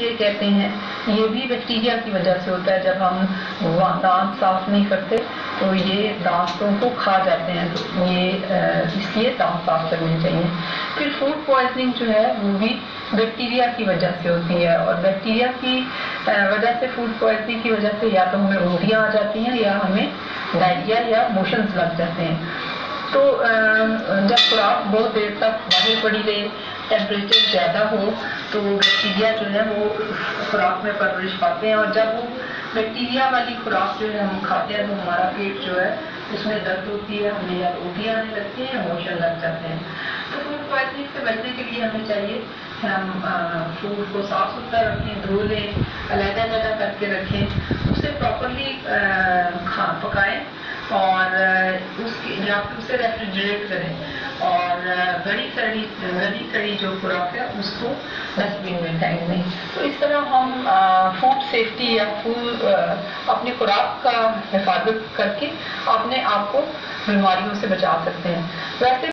DK कहते हैं, ये भी बैक्टीरिया की वजह से होता है जब हम दांत साफ़ नहीं करते तो ये दांतों को खा जाते हैं तो ये इसलिए दांत साफ़ करने चाहिए। फिर फ़ूड पॉइजनिंग जो है, वो भी बैक्टीरिया की वजह से होती है और बैक्टीरिया की वजह से फ़ूड पॉइजनिंग की वजह से या तो हमें उल्टियाँ आ जाती हैं या हमें डायरिया या मोशंस लग जाते हैं। तो जब खुराक बहुत देर तक बाहर पड़ी रहे टेम्परेचर ज़्यादा हो तो बैक्टीरिया जो है वो खुराक में परवरिश पाते हैं। और जब वो बैक्टीरिया वाली खुराक जो है हम खाते हैं तो हमारा पेट जो है, उसमें दर्द होती है, हमें या उल्टियाँ आने लगती हैं मोशन लग जाते हैं। तो फ़ूड पॉइजनिंग से बचने के लिए हमें चाहिए हम फ़ूड को साफ़ सुथरा रखें, धो लें अलहदा अलहदा करके रखें, उसे प्रॉपरली खा, पकाएँ, और उसके, या फिर उसे रेफ्रिजरेट करें। और बड़ी कड़ी बड़ी कड़ी जो खुराक है, उसको डस्टबिन में टाइम तो इस तरह हम फ़ूड सेफ्टी या फ़ूड अपनी खुराक का हिफाजत करके अपने आप को बीमारियों से बचा सकते हैं। वैसे